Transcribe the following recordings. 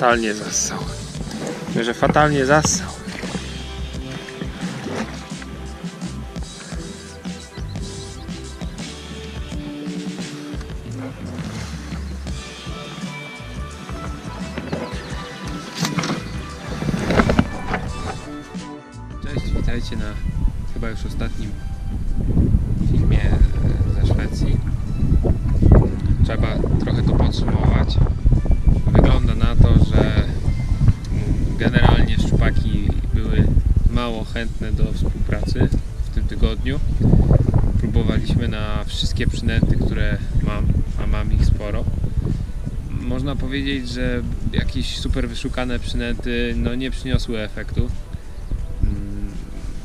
Fatalnie zassał. Że fatalnie zassał. Cześć, witajcie na chyba już ostatnim chętne do współpracy w tym tygodniu. Próbowaliśmy na wszystkie przynęty, które mam, a mam ich sporo. Można powiedzieć, że jakieś super wyszukane przynęty no, nie przyniosły efektu. Mm,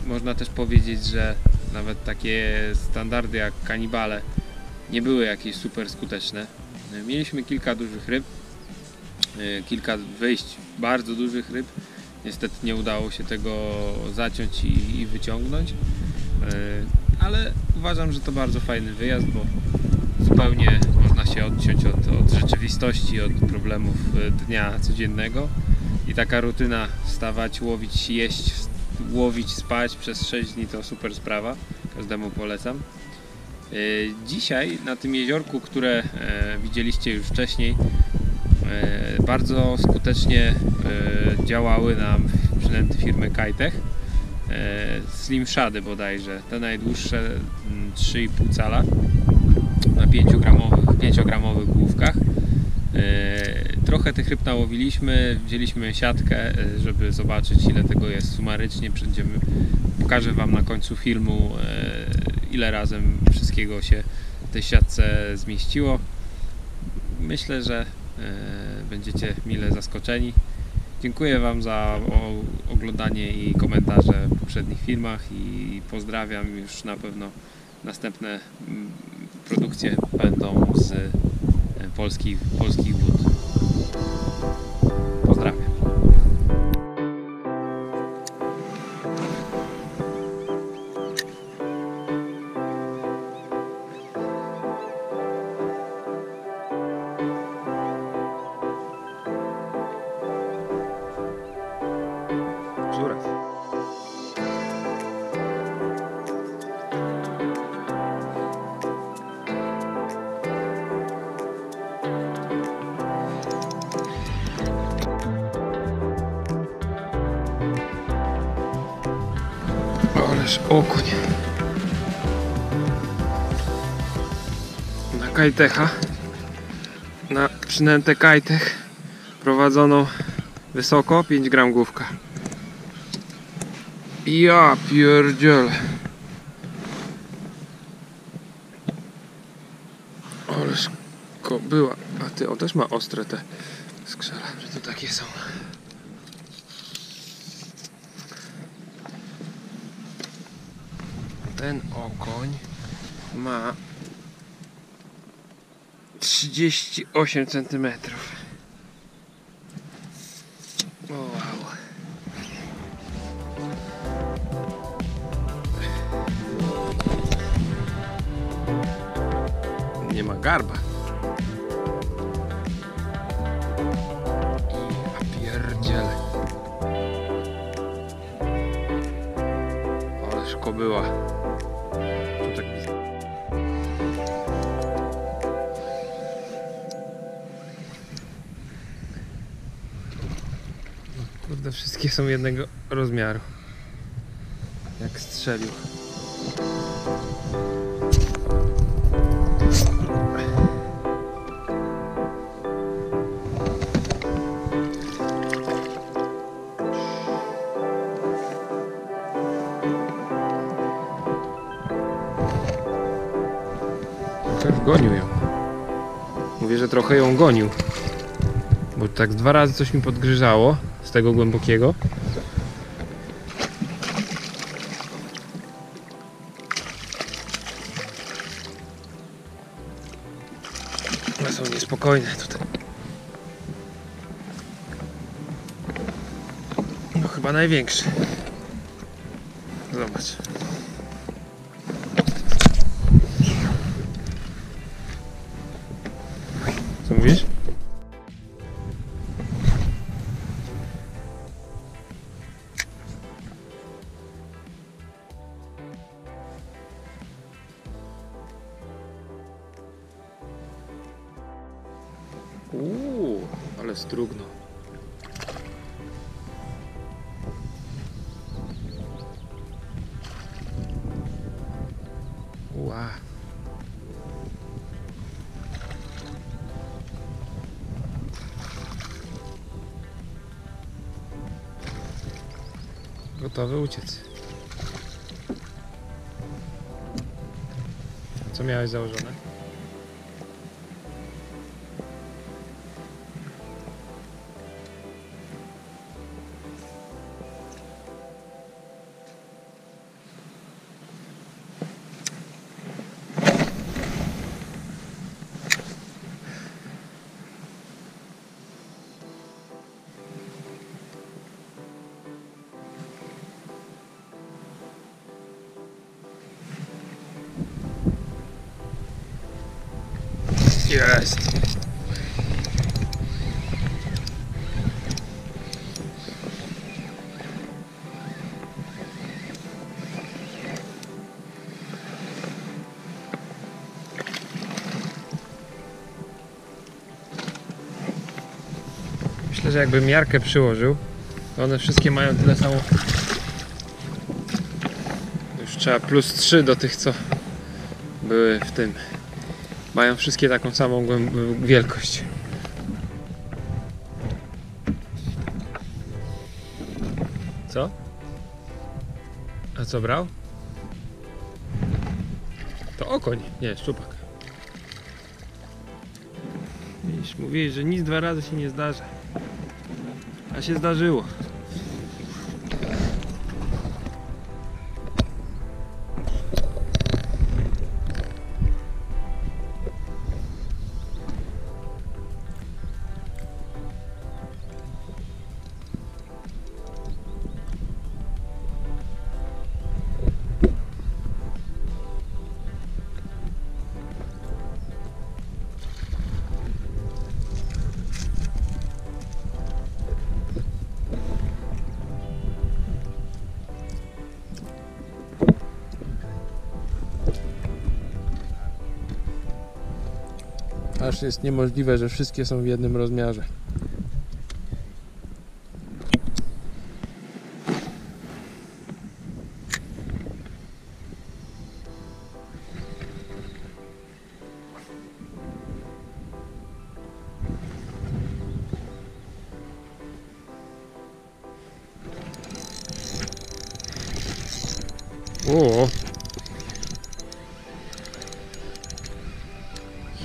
Można też powiedzieć, że nawet takie standardy jak kanibale nie były jakieś super skuteczne. Mieliśmy kilka dużych ryb, y, kilka wyjść bardzo dużych ryb. Niestety nie udało się tego zaciąć i, i wyciągnąć, Y, ale uważam, że to bardzo fajny wyjazd, bo zupełnie można się odciąć od, od rzeczywistości, od problemów y, dnia codziennego. I taka rutyna wstawać, łowić, jeść, łowić, spać przez 6 dni to super sprawa, każdemu polecam. Y, Dzisiaj na tym jeziorku, które e, widzieliście już wcześniej, e, bardzo skutecznie e, działały nam przynęty firmy Kajtech. E, Slim Shady bodajże, te najdłuższe mm, 3,5 cala na 5 gramowych, 5 gramowych główkach. E, Trochę tych ryb nałowiliśmy, wzięliśmy siatkę, e, żeby zobaczyć ile tego jest sumarycznie. Będziemy, pokażę Wam na końcu filmu e, ile razem wszystkiego się w tej siatce zmieściło. Myślę, że e, będziecie mile zaskoczeni. Dziękuję Wam za oglądanie i komentarze w poprzednich filmach i pozdrawiam. Już na pewno następne mm, produkcje będą z e, polskich, polskich wód. Pozdrawiam. Okuń. Na Kajtecha. Na przynętę Kajtech prowadzoną wysoko 5 gram główka. Ja pierdziel. Ależ była. A ty, on też ma ostre te skrzela, że to takie są. Ten okoń ma 38 centymetrów. O wow. Nie ma garba. Pierdziele. Ależ kobyła. Kurde, wszystkie są jednego rozmiaru. Jak strzelił. Gonił ją. Mówię, że trochę ją gonił. Bo tak dwa razy coś mi podgryzało z tego głębokiego. One są niespokojne tutaj. No chyba największy. Zobacz. Ale strugno. Ła. Gotowy uciec. Co miałeś założone? Jest. Myślę, że jakbym miarkę przyłożył, to one wszystkie mają tyle samo. Już trzeba plus 3 do tych, co były w tym. Mają wszystkie taką samą wielkość. Co? A co brał? To okoń, nie, szczupak. Widzisz, mówiłeś, że nic dwa razy się nie zdarza. A się zdarzyło. Aż jest niemożliwe, że wszystkie są w jednym rozmiarze.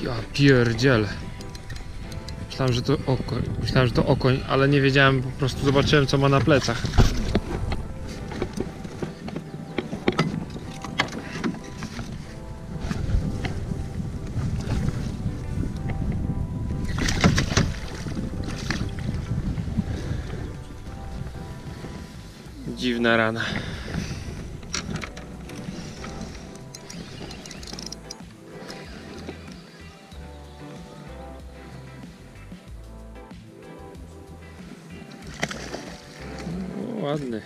Ja pierdziel. Myślałem, że to okoń. Myślałem, że to okoń, ale nie wiedziałem, po prostu zobaczyłem co ma na plecach. Dziwna rana. Ładny.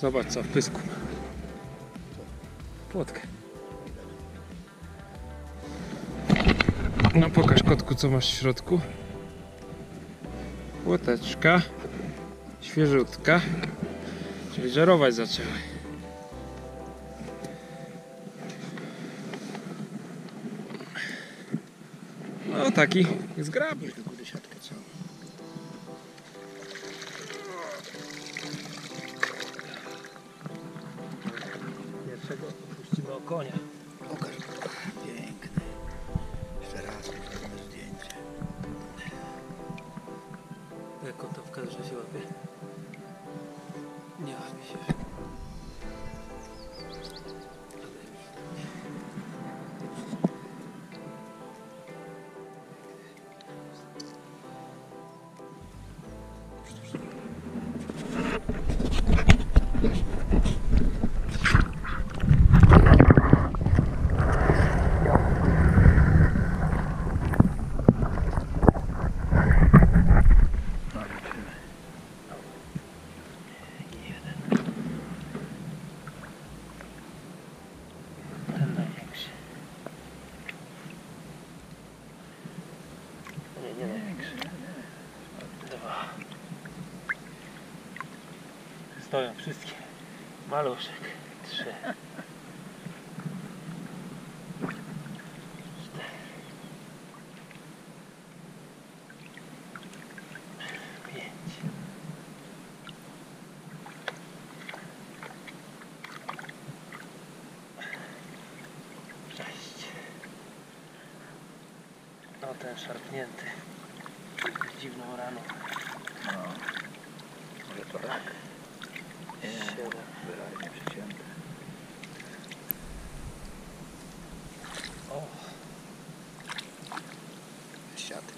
Zobacz co w pysku. Płotkę. No pokaż kotku co masz w środku. Płoteczka. Świeżutka. Czyli żerować zaczęły. No taki zgrabny. 告你 Stoją wszystkie. Maluszek. Trzy. Cztery. Pięć. Sześć. No ten szarpnięty. Z dziwną raną. No. Może to rak. Wyraźnie przecięte. O, Siatkę.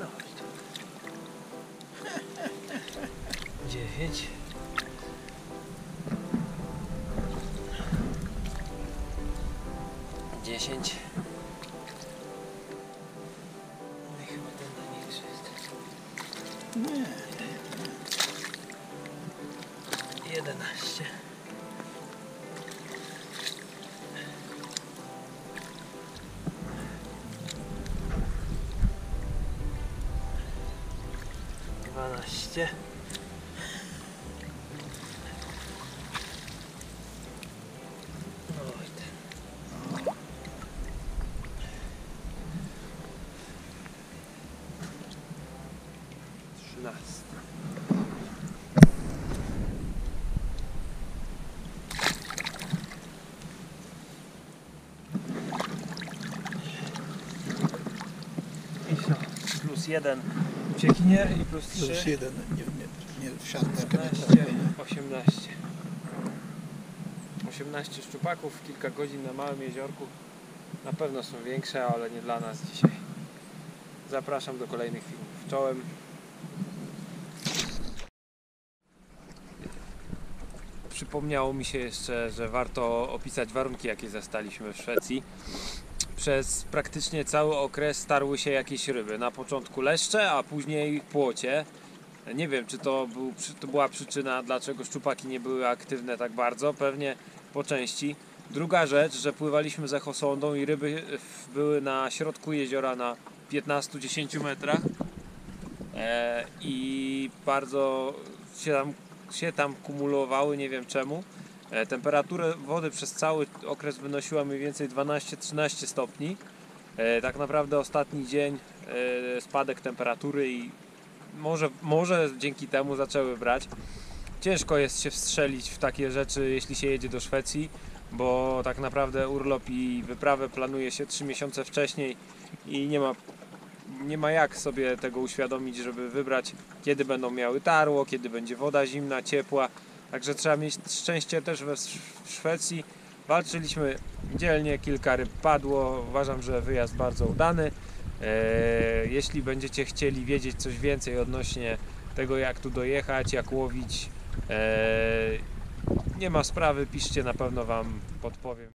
No. Dziewięć. 11. Dwanaście. Trzynasty. Jeden uciekinier i plus trzy. Plus jeden. Nie, nie, nie w siatkę. 15, 18. 18 szczupaków, kilka godzin na małym jeziorku. Na pewno są większe, ale nie dla nas dzisiaj. Zapraszam do kolejnych filmów. Czołem. Przypomniało mi się jeszcze, że warto opisać warunki, jakie zastaliśmy w Szwecji. Przez praktycznie cały okres starły się jakieś ryby. Na początku leszcze, a później płocie. Nie wiem, czy to, był, to była przyczyna, dlaczego szczupaki nie były aktywne tak bardzo. Pewnie po części. Druga rzecz, że pływaliśmy za Hosondą i ryby były na środku jeziora na 15-10 metrach e, i bardzo się tam, się tam kumulowały, nie wiem czemu. E, temperaturę wody przez cały okres wynosiła mniej więcej 12-13 stopni. E, tak naprawdę ostatni dzień e, spadek temperatury i może, może dzięki temu zaczęły brać. Ciężko jest się wstrzelić w takie rzeczy, jeśli się jedzie do Szwecji, bo tak naprawdę urlop i wyprawę planuje się 3 miesiące wcześniej i nie ma, nie ma jak sobie tego uświadomić, żeby wybrać, kiedy będą miały tarło, kiedy będzie woda zimna, ciepła. Także trzeba mieć szczęście też we Szwecji. Walczyliśmy dzielnie, kilka ryb padło. Uważam, że wyjazd bardzo udany. E, Jeśli będziecie chcieli wiedzieć coś więcej odnośnie tego, jak tu dojechać, jak łowić, e, nie ma sprawy, piszcie, na pewno Wam podpowiem.